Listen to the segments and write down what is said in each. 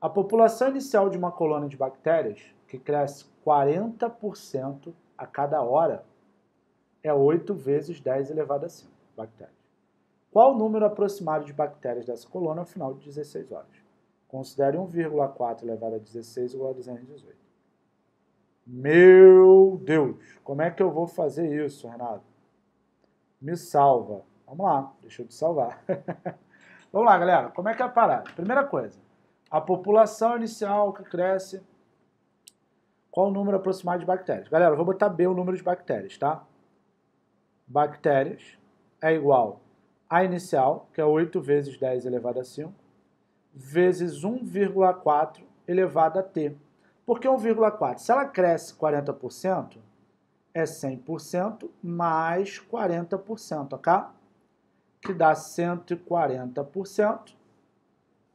A população inicial de uma colônia de bactérias, que cresce 40% a cada hora, é 8 vezes 10 elevado a 5 bactérias. Qual o número aproximado de bactérias dessa colônia ao final de 16 horas? Considere 1,4 elevado a 16 igual a 218. Meu Deus, como é que eu vou fazer isso, Renato? Me salva. Vamos lá, deixa eu te salvar. Vamos lá, galera. Como é que é a parada? Primeira coisa, a população inicial que cresce, qual o número aproximado de bactérias? Galera, eu vou botar B o número de bactérias, tá? Bactérias é igual a inicial, que é 8 vezes 10 elevado a 5, vezes 1,4 elevado a t. Por que 1,4? Se ela cresce 40%, é 100% mais 40%, ok? Que dá 140%.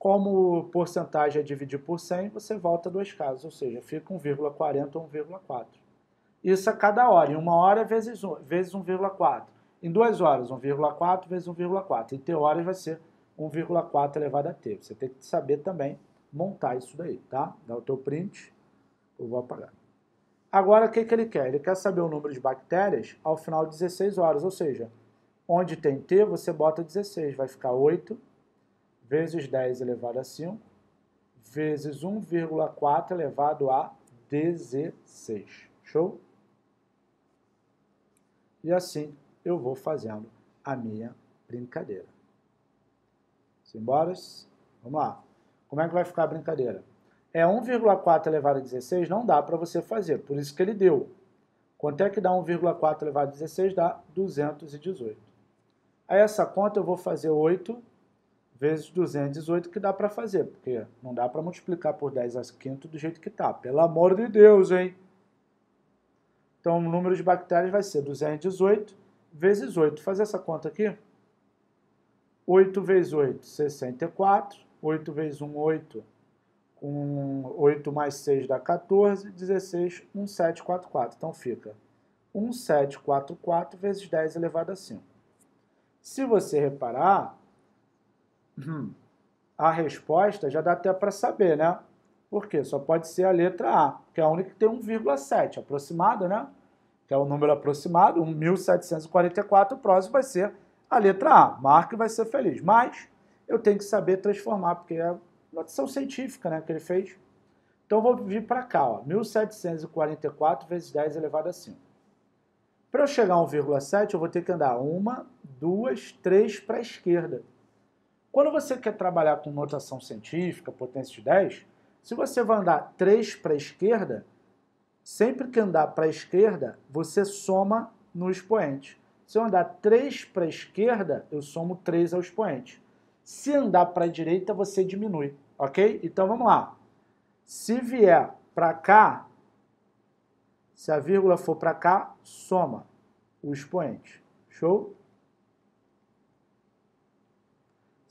Como porcentagem é dividir por 100, você volta dois casos, ou seja, fica 1,40 ou 1,4. Isso a cada hora. Em uma hora vezes, vezes 1,4. Em duas horas, 1,4 vezes 1,4. Em t horas vai ser 1,4 elevado a t. Você tem que saber também montar isso daí, tá? Dá o teu print, eu vou apagar. Agora, o que, que ele quer? Ele quer saber o número de bactérias ao final de 16 horas, ou seja, onde tem t, você bota 16, vai ficar 8 vezes 10 elevado a 5, vezes 1,4 elevado a 16. Show? E assim eu vou fazendo a minha brincadeira. Simbora? Vamos lá. Como é que vai ficar a brincadeira? É 1,4 elevado a 16, não dá para você fazer, por isso que ele deu. Quanto é que dá 1,4 elevado a 16? Dá 218. Aí essa conta eu vou fazer 8 vezes 218, que dá para fazer, porque não dá para multiplicar por 10 a quinto do jeito que está. Pelo amor de Deus, hein? Então o número de bactérias vai ser 218 vezes 8. Vou fazer essa conta aqui. 8 vezes 8, 64. 8 vezes 1, 8. Com 8 mais 6 dá 14. 16, 1744. Então fica 1744 vezes 10 elevado a 5. Se você reparar, a resposta já dá até para saber, né? Por quê? Só pode ser a letra A, que é a única que tem 1,7, aproximado, né? que é o número aproximado, 1744, o próximo vai ser a letra A. Marco vai ser feliz. Mas eu tenho que saber transformar, porque é notação científica né, que ele fez. Então eu vou vir para cá, ó, 1744 vezes 10 elevado a 5. Para eu chegar a 1,7, eu vou ter que andar uma, duas, três para a esquerda. Quando você quer trabalhar com notação científica, potência de 10, se você vai andar 3 para a esquerda, Sempre que andar para a esquerda, você soma no expoente. Se eu andar 3 para a esquerda, eu somo 3 ao expoente. Se andar para a direita, você diminui, ok? Então vamos lá. Se vier para cá, se a vírgula for para cá, soma o expoente. Show?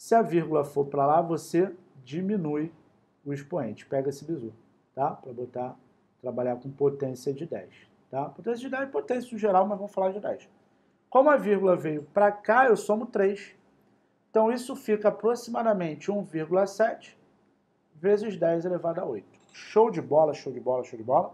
Se a vírgula for para lá, você diminui o expoente. Pega esse bizu, tá? Para botar trabalhar com potência de 10. Tá? Potência de 10 é potência no geral, mas vamos falar de 10. Como a vírgula veio para cá, eu somo 3. Então isso fica aproximadamente 1,7 vezes 10 elevado a 8. Show de bola, show de bola, show de bola.